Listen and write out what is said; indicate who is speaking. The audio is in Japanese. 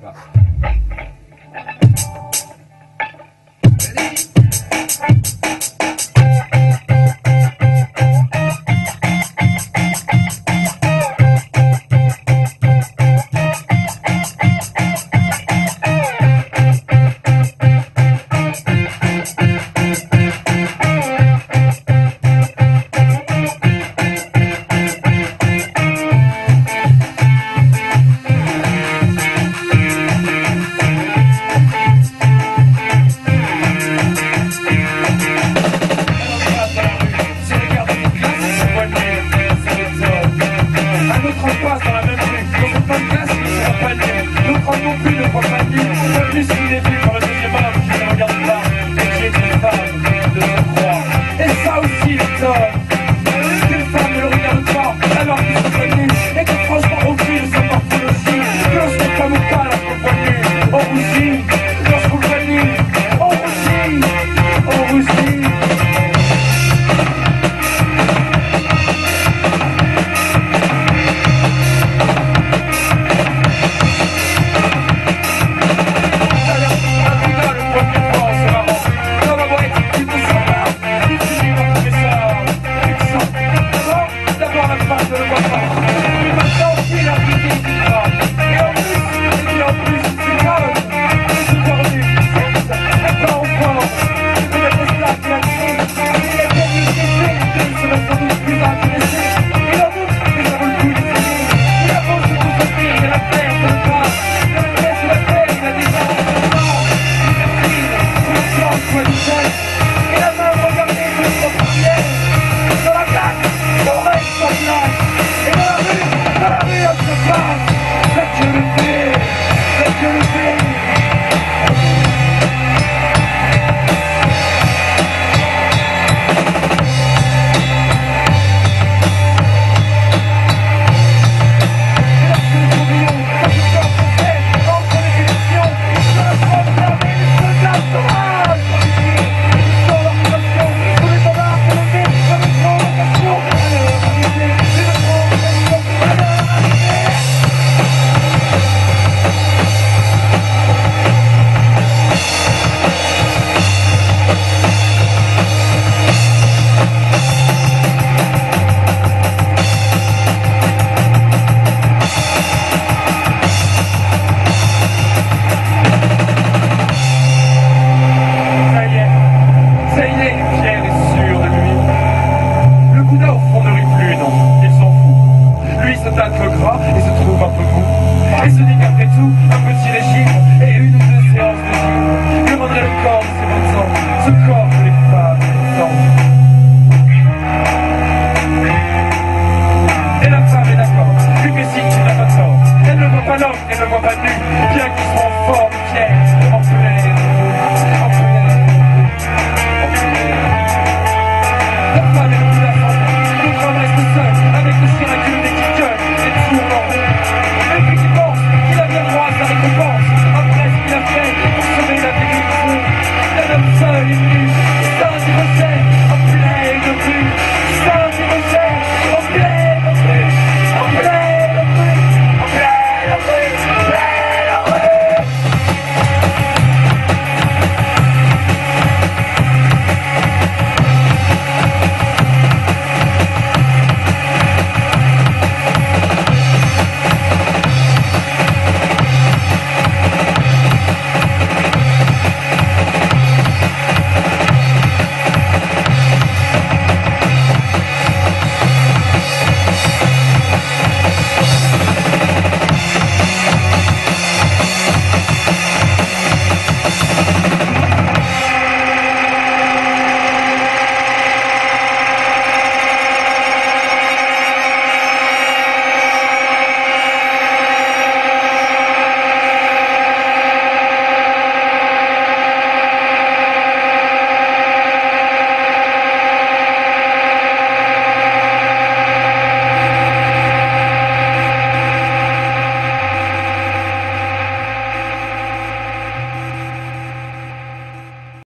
Speaker 1: が Gracias.